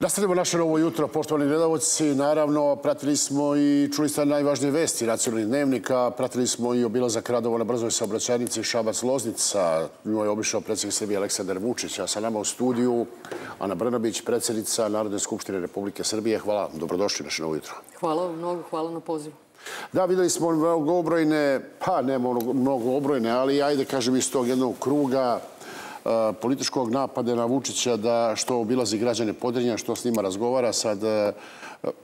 Nastavljamo naše novo jutro, poštovani gledalci. Naravno, pratili smo i čuli ste najvažnije vesti nacionalnih dnevnika. Pratili smo i obilazak radova na brzoj saobraćajnici Šabac-Loznica. Nju je obišao predsjednik Srbije Aleksandar Vučić, a sa nama u studiju Ana Brnabić, predsjednica Narodne skupštine Republike Srbije. Hvala, dobrodošli naše novo jutro. Hvala vam mnogo, hvala na pozivu. Da, videli smo mnogobrojne, pa ne mnogobrojne, ali ajde kažem iz tog jednog kruga političkog napada na Vučića da što obilazi građane Podrinja, što s njima razgovara. Sad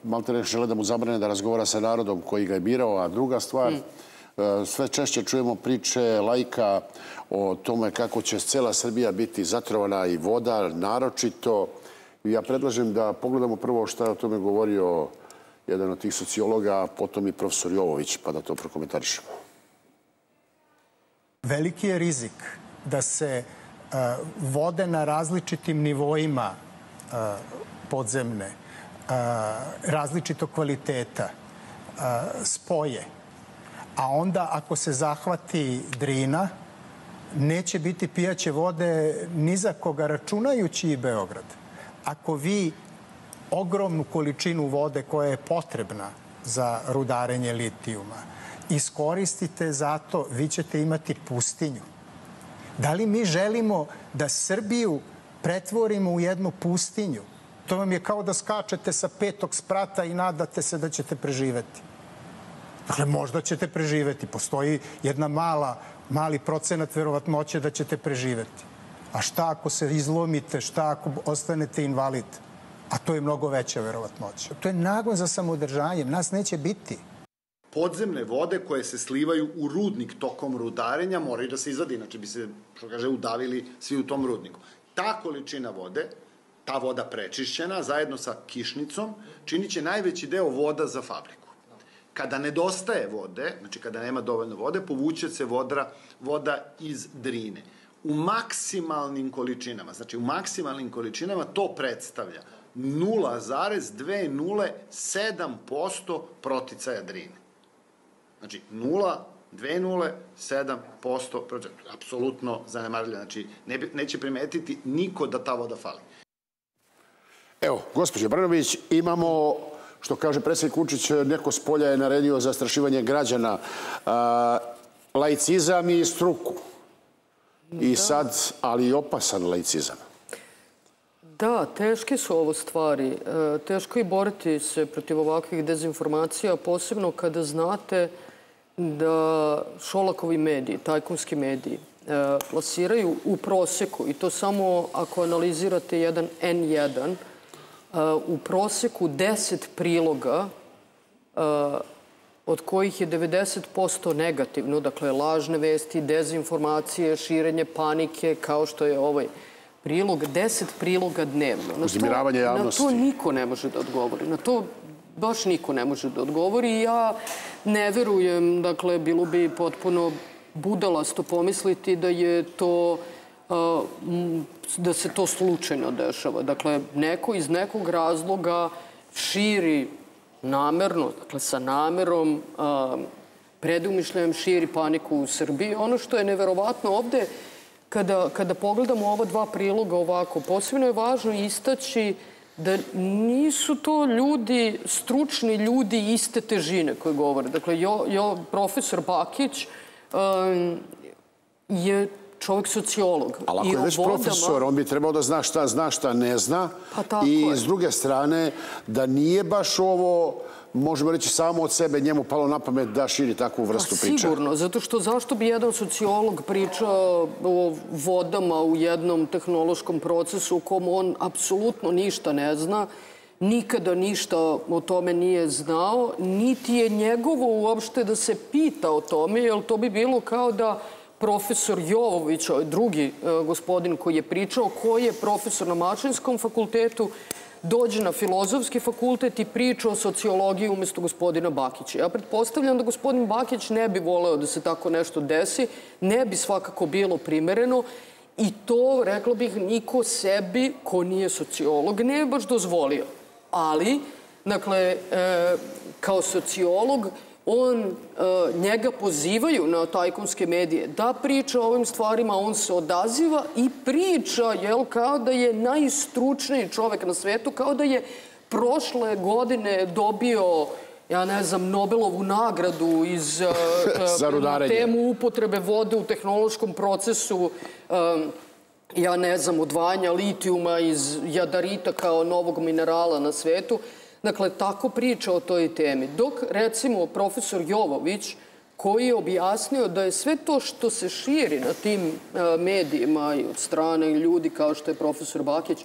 Maltene žele da mu zabrane da razgovara sa narodom koji ga je birao. A druga stvar, sve češće čujemo priče lajka o tome kako će cela Srbija biti zatrovana i voda, naročito. Ja predlažem da pogledamo prvo šta je o tome govorio jedan od tih sociologa, potom i profesor Jovović, pa da to prokomentarišemo. Veliki je rizik da se vode na različitim nivoima podzemne, različitog kvaliteta, spoje. A onda ako se zahvati drina, neće biti pijaće vode ni za koga, računajući i Beograd. Ako vi ogromnu količinu vode koja je potrebna za rudarenje litijuma iskoristite zato, vi ćete imati pustinju Da li mi želimo da Srbiju pretvorimo u jednu pustinju? To vam je kao da skačete sa petog sprata i nadate se da ćete preživeti. Dakle, možda ćete preživeti. Postoji jedna mala, mali procenat verovatnoće da ćete preživeti. A šta ako se izlomite, šta ako ostanete invalid? A to je mnogo veća verovatnoća. To je nagon za samodržanje. Nas neće biti podzemne vode koje se slivaju u rudnik tokom rudarenja moraju da se izvadi, znači bi se, što kaže, udavili svi u tom rudniku. Ta količina vode, ta voda prečišćena, zajedno sa kišnicom, činit će najveći deo voda za fabriku. Kada nedostaje vode, znači kada nema dovoljno vode, povuće se vodra, voda iz drine. U maksimalnim količinama, znači u maksimalnim količinama to predstavlja 0,207% proticaja drine. Znači, 0, 2 nule, 7%, apsolutno zanemarljivo. Znači, ne, neće primetiti niko da ta voda fali. Evo, gospođo Brnović, imamo što kaže predsjednik Vučić, neko s polja je naredio zastrašivanje građana, a, laicizam i struku. I da. sad, ali i opasan laicizam. Da, teške su ovo stvari. E, teško je boriti se protiv ovakvih dezinformacija, posebno kada znate da Šolakovi mediji, tajkunski mediji, e, plasiraju u proseku, i to samo ako analizirate jedan N1, e, u proseku 10 priloga e, od kojih je 90% negativno, dakle lažne vesti, dezinformacije, širenje panike, kao što je ovaj prilog, 10 priloga dnevno. Na to, na to niko ne može da odgovori. Na to baš niko ne može da odgovori ja ne verujem, dakle, bilo bi potpuno budalasto pomisliti da je to da se to slučajno dešava. Dakle, neko iz nekog razloga širi namerno, dakle sa namerom, predumišljajem širi paniku u Srbiji. Ono što je neverovatno ovde, kada, kada pogledamo ova dva priloga ovako, posebno je važno istaći da nisu to ljudi, stručni ljudi iste težine koje govore. Dakle, jo, jo, profesor Bakić um, je čovjek sociolog. Ali ako je već vodama... profesor, on bi trebao da zna šta zna, šta ne zna. Pa I je. s druge strane, da nije baš ovo možemo reći samo od sebe njemu palo na pamet da širi takvu vrstu pa, priča? Sigurno, zato što zašto bi jedan sociolog pričao o vodama u jednom tehnološkom procesu u kom on apsolutno ništa ne zna, nikada ništa o tome nije znao, niti je njegovo uopšte da se pita o tome, jer to bi bilo kao da profesor Jovović, ovaj drugi e, gospodin koji je pričao, koji je profesor na Mačinskom fakultetu, dođe na filozofski fakultet i priča o sociologiji umesto gospodina Bakića. Ja pretpostavljam da gospodin Bakić ne bi voleo da se tako nešto desi, ne bi svakako bilo primereno i to, rekla bih, niko sebi, ko nije sociolog, ne je baš dozvolio. Ali, dakle, e, kao sociolog, on, e, njega pozivaju na tajkunske medije da priča o ovim stvarima, on se odaziva i priča, jel, kao da je najstručniji čovek na svetu, kao da je prošle godine dobio ja ne znam, Nobelovu nagradu iz, uh, temu upotrebe vode u tehnološkom procesu um, ja ne znam, odvajanja litijuma iz jadarita kao novog minerala na svetu. Dakle, tako priča o toj temi. Dok, recimo, profesor Jovović, koji je objasnio da je sve to što se širi na tim medijima i od strane ljudi kao što je profesor Bakić,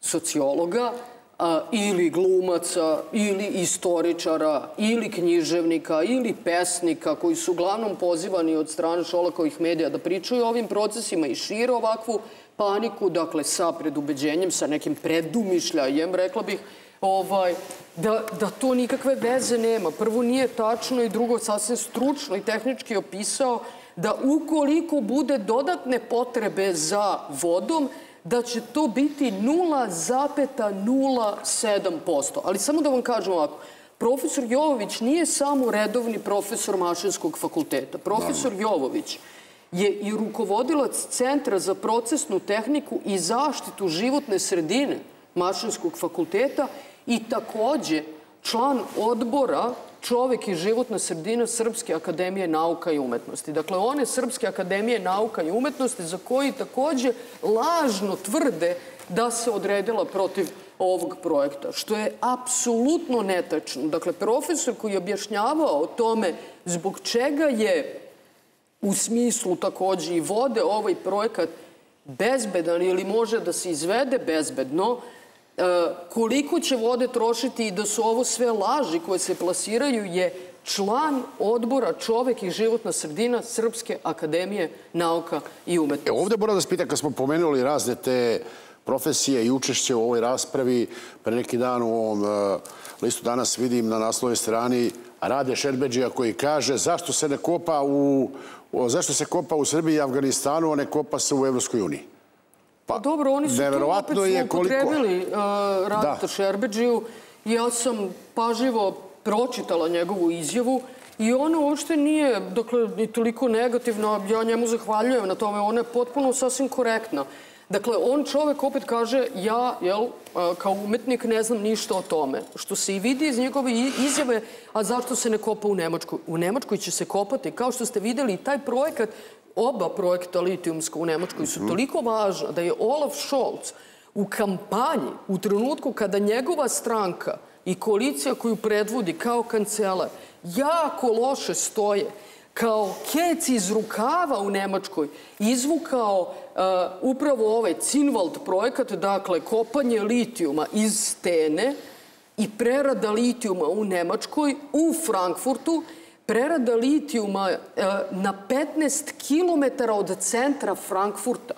sociologa, a, ili glumaca, ili istoričara, ili književnika, ili pesnika koji su uglavnom pozivani od strane Šolakovih medija da pričaju o ovim procesima i šire ovakvu paniku, dakle sa predubeđenjem, sa nekim predumišljajem, rekla bih, ovaj, da, da to nikakve veze nema. Prvo nije tačno i drugo sasvim stručno i tehnički opisao da ukoliko bude dodatne potrebe za vodom, da će to biti 0,07%. Ali samo da vam kažem ovako, profesor Jovović nije samo redovni profesor Mašinskog fakulteta. Profesor Jovović je i rukovodilac Centra za procesnu tehniku i zaštitu životne sredine Mašinskog fakulteta i takođe član odbora čovek i životna sredina Srpske akademije nauka i umetnosti. Dakle, one Srpske akademije nauka i umetnosti za koji takođe lažno tvrde da se odredila protiv ovog projekta, što je apsolutno netačno. Dakle, profesor koji je objašnjavao o tome zbog čega je u smislu takođe i vode ovaj projekat bezbedan ili može da se izvede bezbedno, koliko će vode trošiti i da su ovo sve laži koje se plasiraju je član odbora Čovek i životna sredina Srpske akademije nauka i umetnosti. E, ovde moram da spitam, kad smo pomenuli razne te profesije i učešće u ovoj raspravi, pre neki dan u ovom uh, listu danas vidim na naslovoj strani Rade Šerbeđija koji kaže zašto se ne kopa u, zašto se kopa u Srbiji i Afganistanu, a ne kopa se u Evropskoj uniji. Pa, dobro, oni su tu opet je upotrebili uh, Radita da. Šerbeđiju. Ja sam paživo pročitala njegovu izjavu i ona uopšte nije, dakle, ni toliko negativna. Ja njemu zahvaljujem na tome. Ona je potpuno sasvim korektna. Dakle, on čovek opet kaže, ja, jel, kao umetnik ne znam ništa o tome. Što se i vidi iz njegove izjave, a zašto se ne kopa u Nemačkoj? U Nemačkoj će se kopati. Kao što ste videli, taj projekat, oba projekta litijumska u Nemačkoj su mhm. toliko važna da je Olaf Scholz u kampanji, u trenutku kada njegova stranka i koalicija koju predvodi kao kancelar jako loše stoje, kao kec iz rukava u Nemačkoj izvukao uh, upravo ovaj Cinwald projekat, dakle kopanje litijuma iz stene i prerada litijuma u Nemačkoj, u Frankfurtu, prerada litijuma uh, na 15 km od centra Frankfurta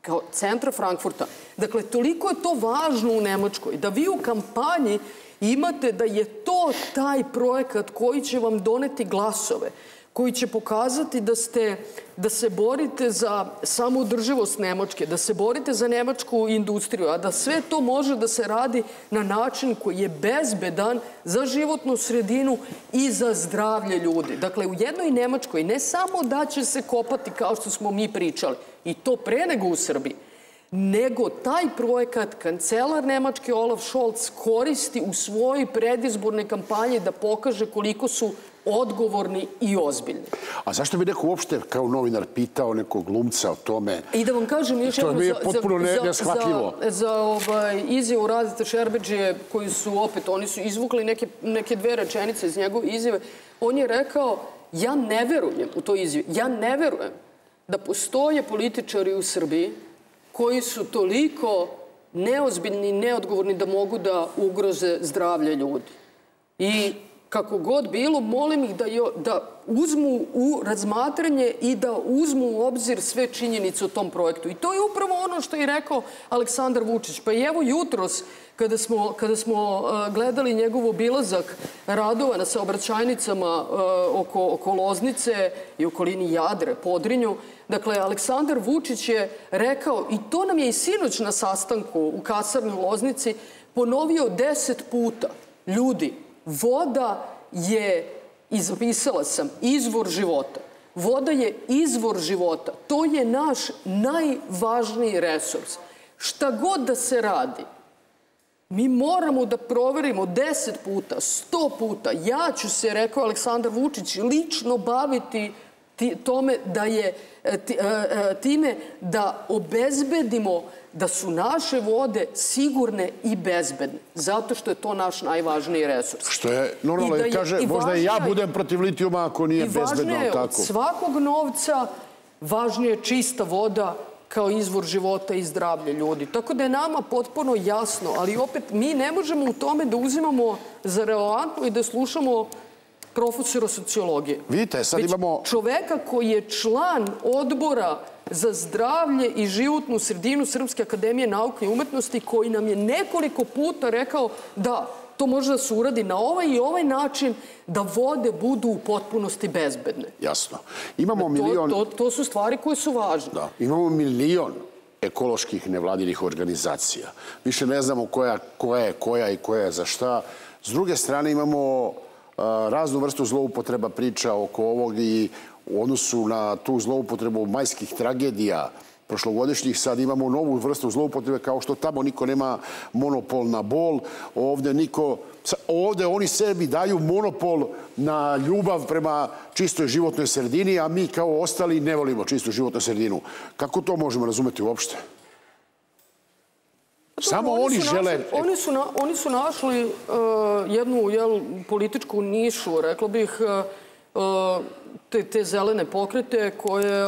kao centra Frankfurta. Dakle, toliko je to važno u Nemačkoj da vi u kampanji imate da je to taj projekat koji će vam doneti glasove koji će pokazati da ste da se borite za samoudrživost Nemačke, da se borite za nemačku industriju, a da sve to može da se radi na način koji je bezbedan za životnu sredinu i za zdravlje ljudi. Dakle, u jednoj Nemačkoj ne samo da će se kopati kao što smo mi pričali, i to pre nego u Srbiji, nego taj projekat kancelar Nemačke Olaf Scholz koristi u svojoj predizbornoj kampanji da pokaže koliko su odgovorni i ozbiljni. A zašto bi neko uopšte kao novinar pitao nekog glumca o tome? I da vam kažem još jedno... To je potpuno ne, neshvatljivo. Za, za ovaj, izjavu Radita Šerbeđije, koji su opet, oni su izvukli neke, neke dve rečenice iz njegove izjave. On je rekao, ja ne verujem u to izjavu, ja ne verujem da postoje političari u Srbiji koji su toliko neozbiljni i neodgovorni da mogu da ugroze zdravlje ljudi. I kako god bilo, molim ih da, jo, da uzmu u razmatranje i da uzmu u obzir sve činjenice o tom projektu. I to je upravo ono što je rekao Aleksandar Vučić. Pa i evo jutros, kada smo, kada smo uh, gledali njegov obilazak radova na saobraćajnicama uh, oko, oko Loznice i okolini Jadre, Podrinju, dakle, Aleksandar Vučić je rekao, i to nam je i sinoć na sastanku u kasarnoj Loznici, ponovio deset puta, ljudi, voda je i zapisala sam izvor života. Voda je izvor života. To je naš najvažniji resurs. Šta god da se radi, mi moramo da proverimo deset puta, sto puta. Ja ću se, rekao Aleksandar Vučić, lično baviti tome da je e, e, time da obezbedimo da su naše vode sigurne i bezbedne. Zato što je to naš najvažniji resurs. Što je, normalno, da je, kaže, i možda i ja budem protiv litijuma ako nije bezbedno. I važnije je od svakog novca, važnije je čista voda kao izvor života i zdravlja ljudi. Tako da je nama potpuno jasno, ali opet mi ne možemo u tome da uzimamo za relevantno i da slušamo profesora sociologije. Vidite, sad Već imamo... čoveka koji je član odbora za zdravlje i životnu sredinu Srpske akademije nauke i umetnosti koji nam je nekoliko puta rekao da to može da se uradi na ovaj i ovaj način da vode budu u potpunosti bezbedne. Jasno. Imamo milion... To, to, to su stvari koje su važne. Da. Imamo milion ekoloških nevladinih organizacija. Više ne znamo koja, koja je koja i koja je za šta. S druge strane imamo raznu vrstu zloupotreba priča oko ovog i u odnosu na tu zloupotrebu majskih tragedija prošlogodišnjih, sad imamo novu vrstu zloupotrebe kao što tamo niko nema monopol na bol, ovde niko ovde oni sebi daju monopol na ljubav prema čistoj životnoj sredini, a mi kao ostali ne volimo čistu životnu sredinu. Kako to možemo razumeti uopšte? Samo oni, oni žele... Našli, oni, su na, oni su našli uh, jednu jel, političku nišu, rekla bih, uh, te, te zelene pokrete koje,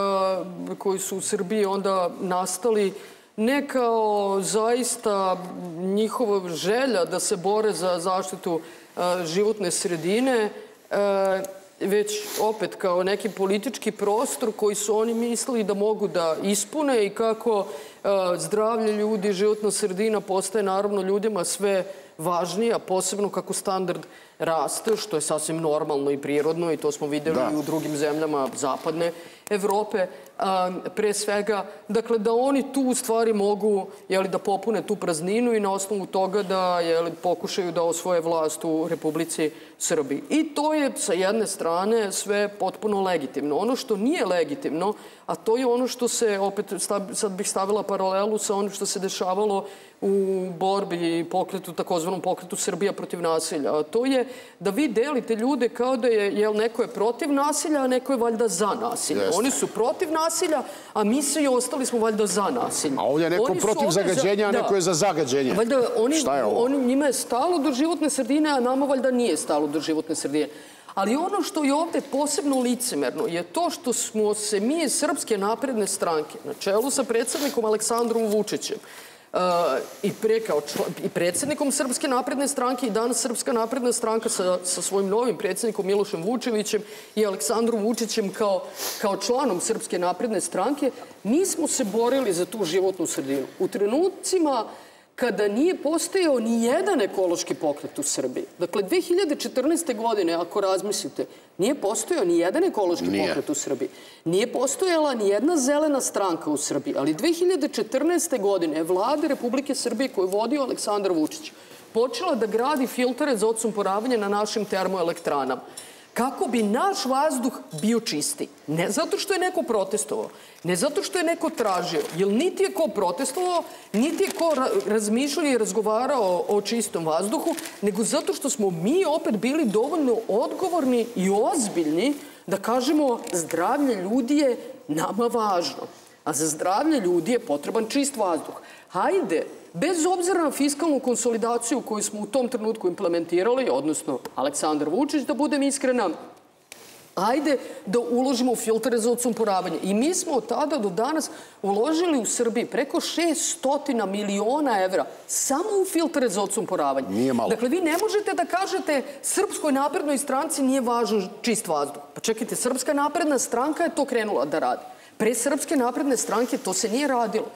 koji su u Srbiji onda nastali ne kao zaista njihova želja da se bore za zaštitu uh, životne sredine, uh, već opet kao neki politički prostor koji su oni mislili da mogu da ispune i kako zdravlje ljudi, životna sredina postaje naravno ljudima sve važnija, posebno kako standard raste, što je sasvim normalno i prirodno i to smo videli da. i u drugim zemljama zapadne Evrope, pre svega, dakle, da oni tu u stvari mogu jeli, da popune tu prazninu i na osnovu toga da jeli, pokušaju da osvoje vlast u Republici Srbiji. I to je sa jedne strane sve potpuno legitimno. Ono što nije legitimno, a to je ono što se, opet sad bih stavila paralelu sa onim što se dešavalo u borbi i pokretu, takozvanom pokretu Srbija protiv nasilja. A to je da vi delite ljude kao da je, jel, neko je protiv nasilja, a neko je valjda za nasilje. Jeste. Oni su protiv nasilja, a mi svi ostali smo valjda za nasilje. A ovdje je neko oni protiv zagađenja, za, a neko da. je za zagađenje. Valjda oni, Šta je ovo? Oni, njima je stalo do životne sredine, a nama valjda nije stalo do životne sredine. Ali ono što je ovde posebno licemerno je to što smo se mi iz Srpske napredne stranke na čelu sa predsednikom Aleksandrom Vučićem i, pre, kao čl, i predsednikom Srpske napredne stranke i danas Srpska napredna stranka sa, sa svojim novim predsednikom Milošem Vučevićem i Aleksandrom Vučićem kao, kao članom Srpske napredne stranke, mi smo se borili za tu životnu sredinu. U trenucima kada nije postojao ni jedan ekološki pokret u Srbiji. Dakle, 2014. godine, ako razmislite, nije postojao ni jedan ekološki nije. pokret u Srbiji. Nije postojala ni jedna zelena stranka u Srbiji. Ali 2014. godine vlada Republike Srbije koju vodio Aleksandar Vučić počela da gradi filtere za odsumporavanje na našim termoelektranama kako bi naš vazduh bio čisti. Ne zato što je neko protestovao, ne zato što je neko tražio, jer niti je ko protestovao, niti je ko razmišljao i razgovarao o čistom vazduhu, nego zato što smo mi opet bili dovoljno odgovorni i ozbiljni da kažemo zdravlje ljudi je nama važno. A za zdravlje ljudi je potreban čist vazduh. Hajde, bez obzira na fiskalnu konsolidaciju koju smo u tom trenutku implementirali, odnosno Aleksandar Vučić, da budem iskrena, ajde da uložimo u filtere za odsumporavanje. I mi smo od tada do danas uložili u Srbiji preko 600 miliona evra samo u filtere za odsumporavanje. Nije malo. Dakle, vi ne možete da kažete Srpskoj naprednoj stranci nije važan čist vazduh. Pa čekajte, Srpska napredna stranka je to krenula da radi. Pre Srpske napredne stranke to se nije radilo.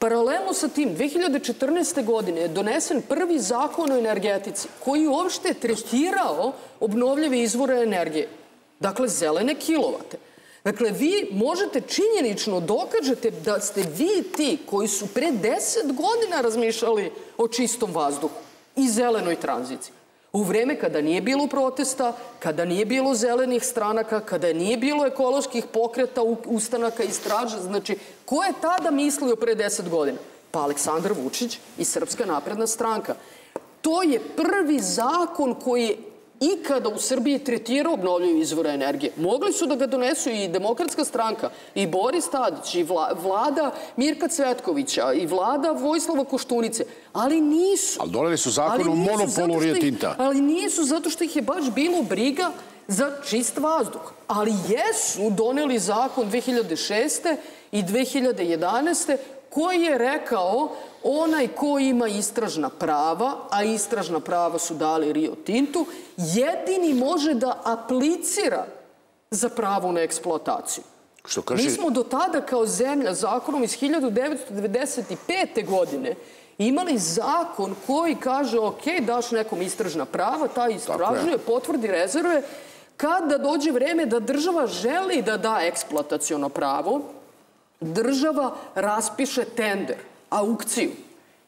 Paralelno sa tim, 2014. godine je donesen prvi zakon o energetici koji uopšte tretirao obnovljive izvore energije. Dakle, zelene kilovate. Dakle, vi možete činjenično dokažete da ste vi ti koji su pre 10 godina razmišljali o čistom vazduhu i zelenoj tranziciji. U vreme kada nije bilo protesta, kada nije bilo zelenih stranaka, kada nije bilo ekoloških pokreta, ustanaka i straža, znači, ko je tada mislio pre deset godina? Pa Aleksandar Vučić i Srpska napredna stranka. To je prvi zakon koji ikada u Srbiji tretirao obnovljive izvore energije. Mogli su da ga donesu i Demokratska stranka, i Boris Tadić, i vlada Mirka Cvetkovića, i vlada Vojslava Koštunice, ali nisu. Ali doneli su zakon o monopolu Rio Tinta. Ali nisu zato što ih je baš bilo briga za čist vazduh. Ali jesu doneli zakon 2006. i 2011 koji je rekao onaj ko ima istražna prava, a istražna prava su dali Rio Tintu, jedini može da aplicira za pravo na eksploataciju. Što kaže... Mi smo do tada kao zemlja zakonom iz 1995. godine imali zakon koji kaže ok, daš nekom istražna prava, taj istražuje, potvrdi rezerve, kada dođe vreme da država želi da da eksploatacijono pravo, država raspiše tender, aukciju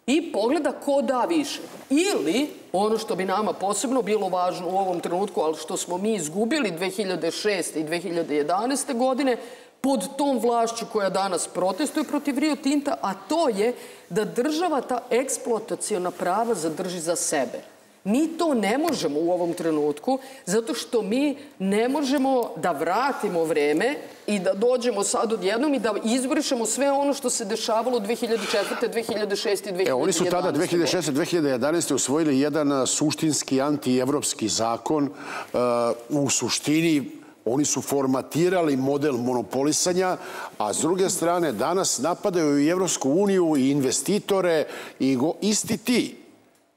i pogleda ko da više. Ili, ono što bi nama posebno bilo važno u ovom trenutku, ali što smo mi izgubili 2006. i 2011. godine, pod tom vlašću koja danas protestuje protiv Rio Tinta, a to je da država ta eksploatacijona prava zadrži za sebe. Mi to ne možemo u ovom trenutku zato što mi ne možemo da vratimo vreme i da dođemo sad odjednom i da izvršemo sve ono što se dešavalo 2004. 2006. i 2011. E, oni su tada 2006. 2011. usvojili jedan suštinski antievropski zakon. Uh, u suštini Oni su formatirali model monopolisanja, a s druge strane danas napadaju i Evropsku uniju i investitore i go, isti ti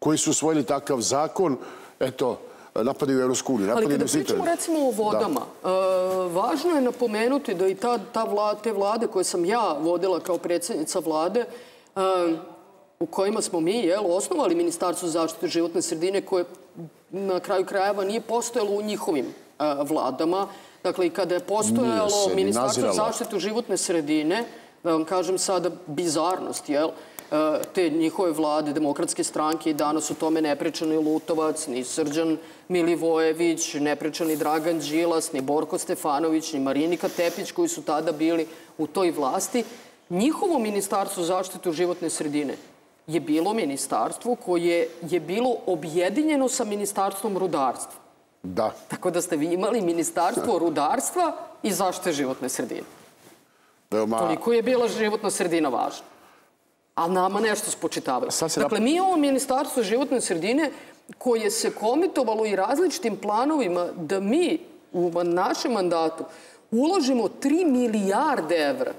koji su usvojili takav zakon, eto, napadaju Evropsku uniju. Ali kada pričamo recimo o vodama, da. e, važno je napomenuti da i ta, ta te vlade koje sam ja vodila kao predsjednica vlade, e, u kojima smo mi jel, osnovali Ministarstvo zaštite životne sredine koje na kraju krajeva nije postojalo u njihovim e, vladama. Dakle, i kada je postojalo Ministarstvo zaštite životne sredine, da vam kažem sada bizarnost, jel, te njihove vlade, demokratske stranke i danas o tome ne priča ni Lutovac, ni Srđan Milivojević, ne priča ni Dragan Đilas, ni Borko Stefanović, ni Marinika Tepić koji su tada bili u toj vlasti. Njihovo ministarstvo zaštitu životne sredine je bilo ministarstvo koje je bilo objedinjeno sa ministarstvom rudarstva. Da. Tako da ste vi imali ministarstvo rudarstva i zaštite životne sredine. Veoma... Toliko je bila životna sredina važna a nama nešto spočitavaju. Dakle, mi imamo Ministarstvo životne sredine koje se komitovalo i različitim planovima da mi u našem mandatu uložimo 3 milijarde evra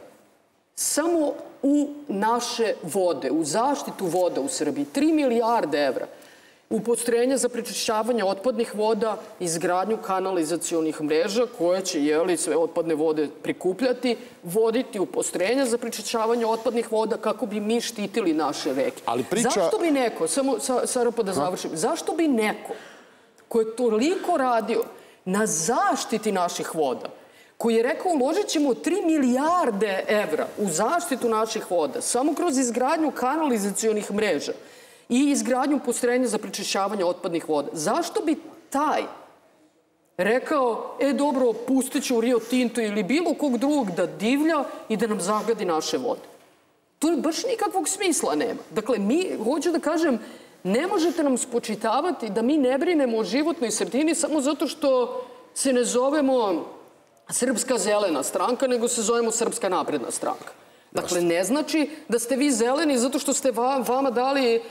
samo u naše vode, u zaštitu voda u Srbiji. 3 milijarde evra u postrojenja za prečišćavanje otpadnih voda, izgradnju kanalizacijonih mreža koje će jeli, sve otpadne vode prikupljati, voditi u postrojenja za prečišćavanje otpadnih voda kako bi mi štitili naše reke. Ali priča... Zašto bi neko, samo Sara pa da završim, zašto bi neko ko je toliko radio na zaštiti naših voda, koji je rekao uložit ćemo 3 milijarde evra u zaštitu naših voda, samo kroz izgradnju kanalizacijonih mreža, i izgradnju postrojenja za prečišćavanje otpadnih voda. Zašto bi taj rekao, e dobro, pustit ću Rio Tinto ili bilo kog drugog da divlja i da nam zagadi naše vode? To baš nikakvog smisla nema. Dakle, mi, hoću da kažem, ne možete nam spočitavati da mi ne brinemo o životnoj sredini samo zato što se ne zovemo Srpska zelena stranka, nego se zovemo Srpska napredna stranka. Dakle, ne znači da ste vi zeleni zato što ste vama dali uh,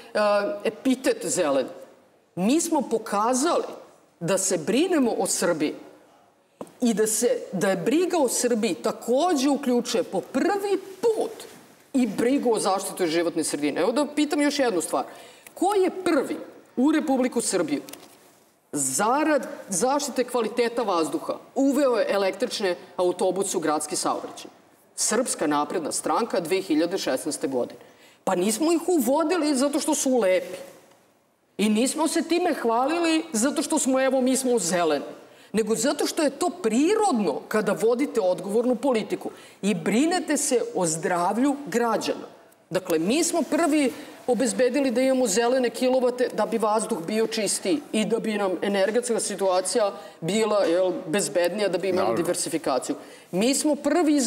epitet zelen. Mi smo pokazali da se brinemo o Srbiji i da, se, da je briga o Srbiji takođe uključuje po prvi put i brigu o zaštitu životne sredine. Evo da pitam još jednu stvar. Ko je prvi u Republiku Srbiju zarad zaštite kvaliteta vazduha uveo je električne autobuse u gradski saobraćaj? Srpska napredna stranka 2016. godine. Pa nismo ih uvodili zato što su lepi. I nismo se time hvalili zato što smo, evo, mi smo zeleni. Nego zato što je to prirodno kada vodite odgovornu politiku i brinete se o zdravlju građana. Dakle, mi smo prvi obezbedili da imamo zelene kilovate da bi vazduh bio čistiji i da bi nam energetska situacija bila jel, bezbednija, da bi imali Naravno. diversifikaciju. Mi smo prvi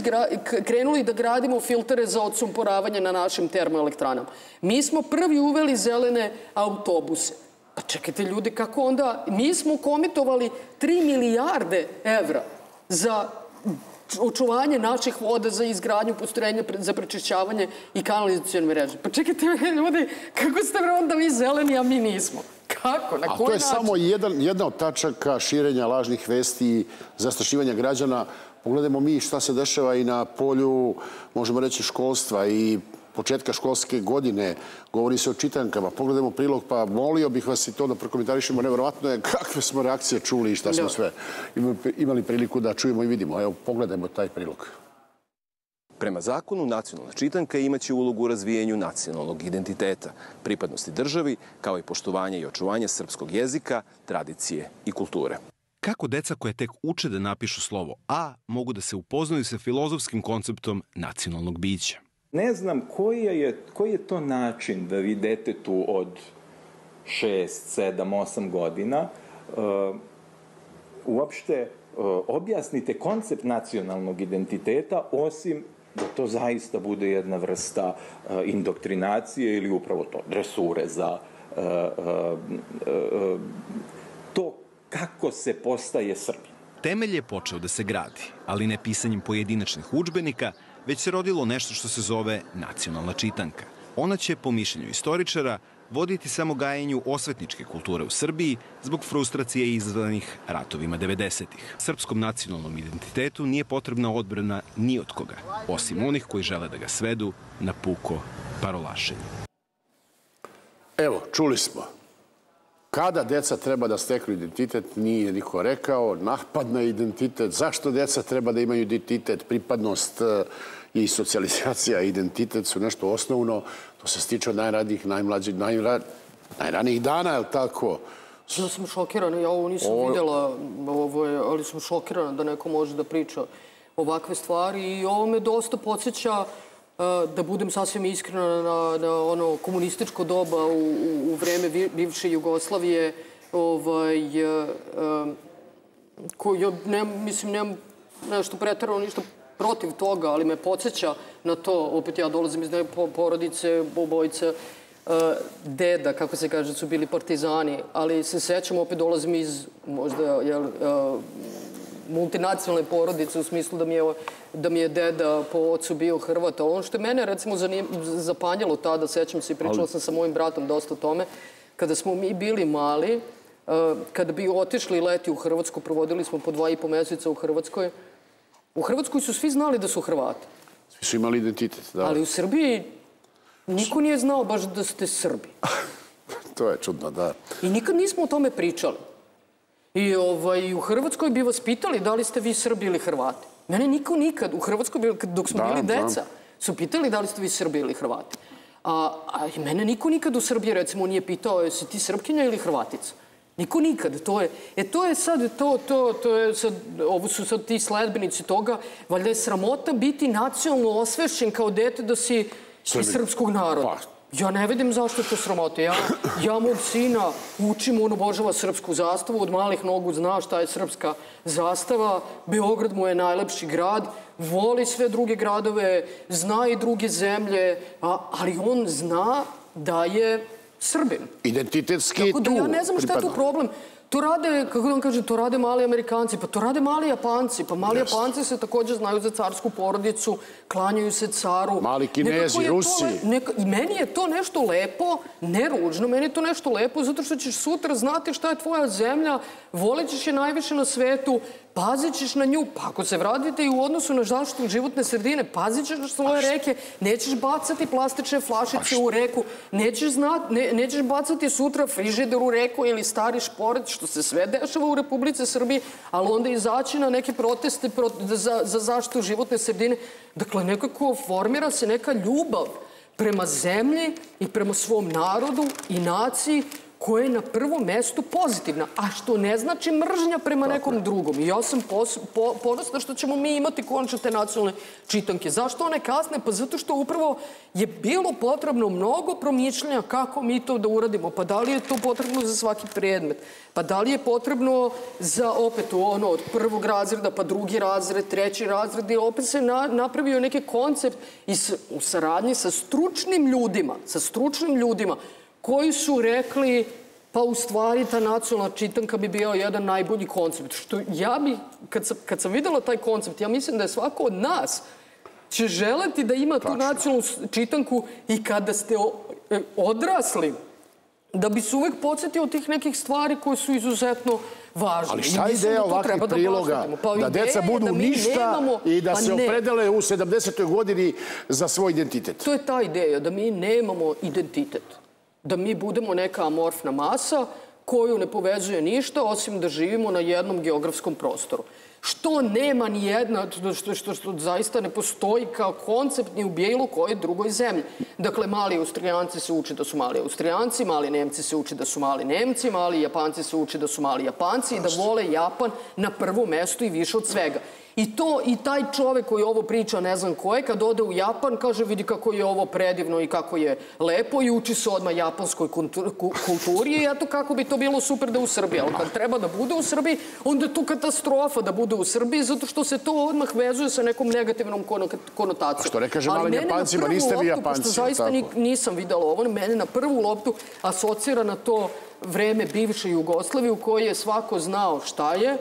krenuli da gradimo filtere za odsumporavanje na našim termoelektranama. Mi smo prvi uveli zelene autobuse. Pa čekajte ljudi, kako onda? Mi smo komitovali 3 milijarde evra za očuvanje naših voda za izgradnju postrojenja za prečišćavanje i kanalizacijone mreže. Pa čekajte, ljudi, kako ste onda vi zeleni, a mi nismo? Kako? Na koji način? A to je način? samo jedan, jedna od tačaka širenja lažnih vesti i zastrašivanja građana. Pogledajmo mi šta se dešava i na polju, možemo reći, školstva i početka školske godine, govori se o čitankama, pogledajmo prilog, pa molio bih vas i to da prokomentarišemo. Nevjerovatno je kakve smo reakcije čuli i šta smo da. sve imali priliku da čujemo i vidimo. Evo, pogledajmo taj prilog. Prema zakonu, nacionalna čitanka imaće ulogu u razvijenju nacionalnog identiteta, pripadnosti državi, kao i poštovanje i očuvanje srpskog jezika, tradicije i kulture. Kako deca koje tek uče da napišu slovo A mogu da se upoznaju sa filozofskim konceptom nacionalnog bića? Ne znam koji je, koji je to način da vi detetu od 6, 7, 8 godina uh, uopšte uh, objasnite koncept nacionalnog identiteta, osim da to zaista bude jedna vrsta uh, indoktrinacije ili upravo to, dresure za uh, uh, uh, to kako se postaje Srbin. Temelj je počeo da se gradi, ali ne pisanjem pojedinačnih učbenika, već se rodilo nešto što se zove nacionalna čitanka. Ona će, po mišljenju istoričara, voditi samo gajenju osvetničke kulture u Srbiji zbog frustracije izazvanih ratovima 90-ih. Srpskom nacionalnom identitetu nije potrebna odbrana ni od koga, osim onih koji žele da ga svedu na puko parolašenje. Evo, čuli smo. Kada deca treba da steknu identitet, nije niko rekao. Napad na identitet. Zašto deca treba da imaju identitet, pripadnost, i socijalizacija i identitet su nešto osnovno. To se stiče od najradijih, najmlađih, najra, najranijih dana, je li tako? Ja sam šokirana, ja ovo nisam ovo... videla, ovo je, ali sam šokirana da neko može da priča ovakve stvari i ovo me dosta podsjeća da budem sasvim iskrena na, na ono komunističko doba u, u, u vreme bivše Jugoslavije ovaj, ko, ja ne, mislim, nemam nešto pretarano ništa protiv toga, ali me podsjeća na to, opet ja dolazim iz porodice, obojice, deda, kako se kaže, su bili partizani, ali se sećam, opet dolazim iz možda, jel, uh, multinacionalne porodice u smislu da mi je, da mi je deda po ocu bio Hrvat. ono što je mene recimo zanim, zapanjalo tada, sećam se i pričala sam sa mojim bratom dosta o tome, kada smo mi bili mali, uh, kada bi otišli leti u Hrvatsku, provodili smo po dva i po meseca u Hrvatskoj, U Hrvatskoj su svi znali da su Hrvati. Svi su imali identitet, da. Ali u Srbiji niko nije znao baš da ste Srbi. to je čudno, da. I nikad nismo o tome pričali. I ovaj, u Hrvatskoj bi vas pitali da li ste vi Srbi ili Hrvati. Mene niko nikad, u Hrvatskoj, dok smo da, bili deca, su pitali da li ste vi Srbi ili Hrvati. A, a mene niko nikad u Srbiji, recimo, nije pitao jesi ti Srpkinja ili Hrvatica. Niko nikad. To je, e to je sad, to, to, to je sad, ovo su sad ti sledbenici toga, valjda je sramota biti nacionalno osvešćen kao dete da si iz srpskog naroda. Pa. Ja ne vidim zašto je to sramota. Ja, ja mog sina učim, on obožava srpsku zastavu, od malih nogu zna šta je srpska zastava, Beograd mu je najlepši grad, voli sve druge gradove, zna i druge zemlje, a, ali on zna da je Srbin. Identitetski Tako da ja ne znam šta je tu problem. To rade, kako da vam kažem, to rade mali Amerikanci, pa to rade mali Japanci. Pa mali yes. Japanci se takođe znaju za carsku porodicu, klanjaju se caru. Mali Kinezi, Rusi. Neka, I meni je to nešto lepo, ne ružno, meni je to nešto lepo zato što ćeš sutra znati šta je tvoja zemlja, volećeš je najviše na svetu, pazit ćeš na nju, pa ako se vratite i u odnosu na zaštitu životne sredine, pazit ćeš na svoje reke, nećeš bacati plastične flašice u reku, nećeš, ne, nećeš bacati sutra frižider u reku ili stari šporet, što se sve dešava u Republice Srbije, ali onda izaći na neke proteste za, za zaštitu životne sredine. Dakle, nekako formira se neka ljubav prema zemlji i prema svom narodu i naciji koja je na prvom mestu pozitivna, a što ne znači mržnja prema nekom drugom. I ja sam pos, po, ponosna što ćemo mi imati konačno te nacionalne čitanke. Zašto one kasne? Pa zato što upravo je bilo potrebno mnogo promišljanja kako mi to da uradimo. Pa da li je to potrebno za svaki predmet? Pa da li je potrebno za opet ono od prvog razreda pa drugi razred, treći razred i opet se na, napravio neki koncept i s, u saradnji sa stručnim ljudima, sa stručnim ljudima koji su rekli pa u stvari ta nacionalna čitanka bi bio jedan najbolji koncept. Što ja bi, kad sam, kad sam videla taj koncept, ja mislim da je svako od nas će želeti da ima tu nacionalnu čitanku i kada ste e, odrasli, da bi se uvek podsjetio tih nekih stvari koje su izuzetno važne. Ali šta je ideja da ovakvih priloga? Pa da deca budu da ništa nemamo, i da pa se ne. opredele u 70. godini za svoj identitet? To je ta ideja, da mi nemamo identitet da mi budemo neka amorfna masa koju ne povezuje ništa osim da živimo na jednom geografskom prostoru. Što nema ni jedna, što, što, što zaista ne postoji kao koncept ni u bilo kojoj drugoj zemlji. Dakle, mali Austrijanci se uče da su mali Austrijanci, mali Nemci se uče da su mali Nemci, mali Japanci se uče da su mali Japanci i da vole Japan na prvo mesto i više od svega. I to, i taj čovek koji ovo priča, ne znam ko je, kad ode u Japan, kaže vidi kako je ovo predivno i kako je lepo i uči se odmah japanskoj kulturi i eto kako bi to bilo super da u Srbiji. Ali kad treba da bude u Srbiji, onda je tu katastrofa da bude u Srbiji, zato što se to odmah vezuje sa nekom negativnom konotacijom. A što ne kaže malim Japancima, niste vi Japanci. Pošto zaista tako. nisam videla ovo, mene na prvu loptu asocira na to vreme bivše Jugoslavije u kojoj je svako znao šta je,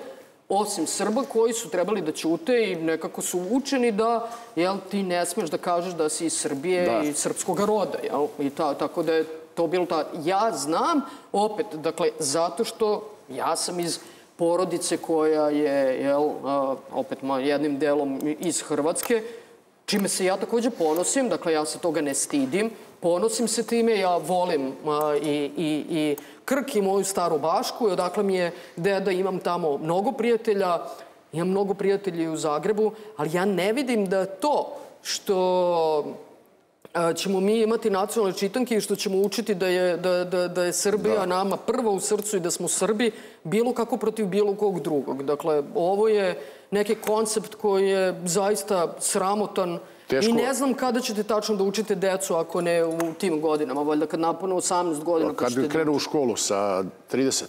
osim Srba koji su trebali da ćute i nekako su učeni da jel, ti ne smeš da kažeš da si iz Srbije da. i srpskog roda. Jel? I ta, tako da je to bilo ta... Ja znam, opet, dakle, zato što ja sam iz porodice koja je, jel, opet jednim delom iz Hrvatske, čime se ja takođe ponosim, dakle ja se toga ne stidim, ponosim se time, ja volim a, i, i, i Krk i moju staru Bašku i odakle mi je deda, imam tamo mnogo prijatelja, imam mnogo prijatelja u Zagrebu, ali ja ne vidim da to što ćemo mi imati nacionalne čitanke i što ćemo učiti da je, da, da, da je Srbija da. nama prva u srcu i da smo Srbi bilo kako protiv bilo kog drugog. Dakle, ovo je neki koncept koji je zaista sramotan, Teško. I ne znam kada ćete tačno da učite decu ako ne u tim godinama, valjda kad napune 18 godina. Kad bi krenu u školu sa 30.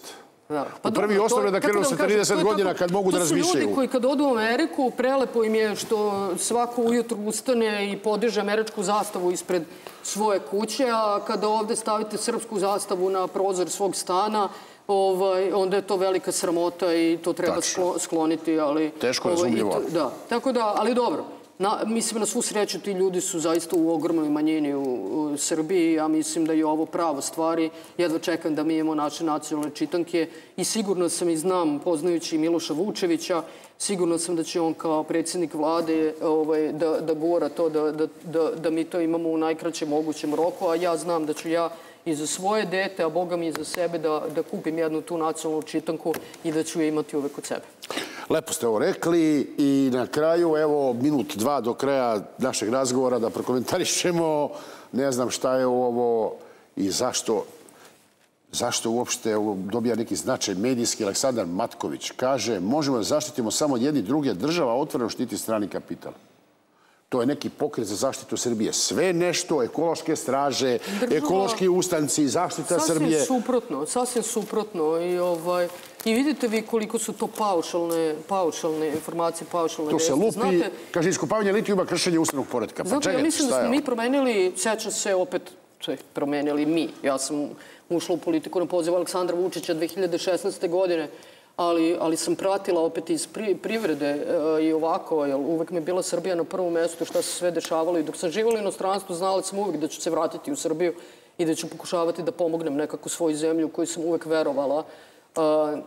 Da. Pa u prvi osnovne da krenu sa 30 godina kad mogu da razmišljaju. To su ljudi koji kad odu u Ameriku, prelepo im je što svako ujutru ustane i podiže američku zastavu ispred svoje kuće, a kada ovde stavite srpsku zastavu na prozor svog stana, ovaj, onda je to velika sramota i to treba Tačno. skloniti. Ali, Teško je ovaj, razumljivo. Da, tako da, ali dobro. Na, mislim, na svu sreću ti ljudi su zaista u ogromnoj manjini u, u Srbiji. Ja mislim da je ovo pravo stvari. Jedva čekam da mi imamo naše nacionalne čitanke i sigurno sam i znam, poznajući Miloša Vučevića, sigurno sam da će on kao predsjednik vlade ovaj, da, da gora to, da, da, da, da mi to imamo u najkraćem mogućem roku, a ja znam da ću ja i za svoje dete, a Boga mi i za sebe da, da kupim jednu tu nacionalnu čitanku i da ću je imati uvek kod sebe. Lepo ste ovo rekli i na kraju, evo, minut, dva do kraja našeg razgovora da prokomentarišemo. Ne znam šta je ovo i zašto zašto uopšte dobija neki značaj medijski. Aleksandar Matković kaže možemo da zaštitimo samo jedni druge, država otvoreno štiti strani kapital. To je neki pokret za zaštitu Srbije. Sve nešto, ekološke straže, Država, ekološki ustanci, zaštita sasvim Srbije. Sasvim suprotno, sasvim suprotno. I, ovaj, I vidite vi koliko su to paušalne, paušalne informacije, paušalne To se lupi, Znate, kaže, iskupavanje litijuma, kršenje ustavnog poredka. Pa Znate, ja mislim da smo mi promenili, sećam se opet, sve promenili mi. Ja sam ušla u politiku na poziv Aleksandra Vučića 2016. godine ali, ali sam pratila opet iz pri, privrede e, i ovako, jer uvek mi je bila Srbija na prvom mestu šta se sve dešavalo i dok sam živala u inostranstvu znala sam uvek da ću se vratiti u Srbiju i da ću pokušavati da pomognem nekako svoju zemlju u koju sam uvek verovala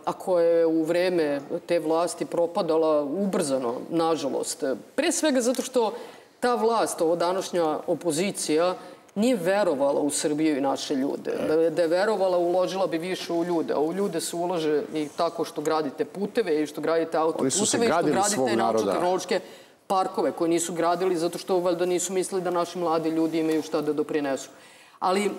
a koja je u vreme te vlasti propadala ubrzano, nažalost. Pre svega zato što ta vlast, ovo današnja opozicija, nije verovala u Srbiju i naše ljude. Da, da je verovala, uložila bi više u ljude. A u ljude se ulože i tako što gradite puteve i što gradite autoputeve i što gradite naučno-tehnološke parkove koje nisu gradili zato što valjda nisu mislili da naši mladi ljudi imaju šta da doprinesu. Ali, e,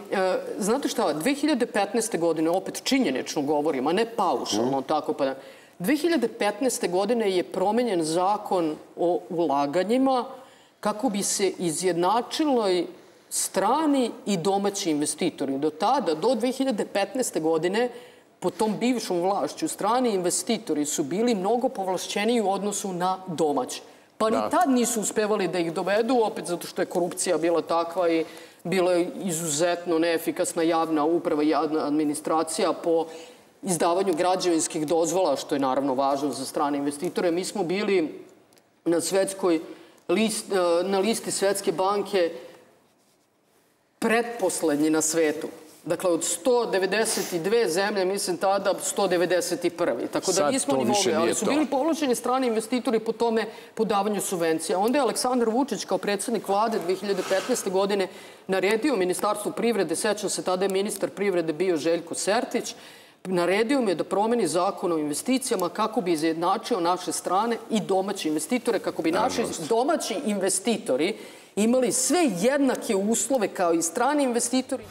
znate šta, 2015. godine, opet činjenično govorim, a ne paušalno, mm. tako pa da... 2015. godine je promenjen zakon o ulaganjima kako bi se izjednačilo strani i domaći investitori. Do tada, do 2015. godine, po tom bivšom vlašću, strani investitori su bili mnogo povlašćeniji u odnosu na domaći. Pa ni da. tad nisu uspevali da ih dovedu, opet zato što je korupcija bila takva i bila je izuzetno neefikasna javna uprava i javna administracija po izdavanju građevinskih dozvola, što je naravno važno za strane investitore. Mi smo bili na svetskoj list, na listi Svetske banke pretposlednji na svetu. Dakle, od 192 zemlje, mislim tada 191. Tako da Sad nismo ni mogli, ali su bili povlačeni strani investitori po tome po davanju subvencija. Onda je Aleksandar Vučić kao predsednik vlade 2015. godine naredio Ministarstvu privrede, sećam se tada je ministar privrede bio Željko Sertić, naredio mi je da promeni zakon o investicijama kako bi izjednačio naše strane i domaće investitore, kako bi naši domaći investitori imali sve jednake uslove kao i strani investitori.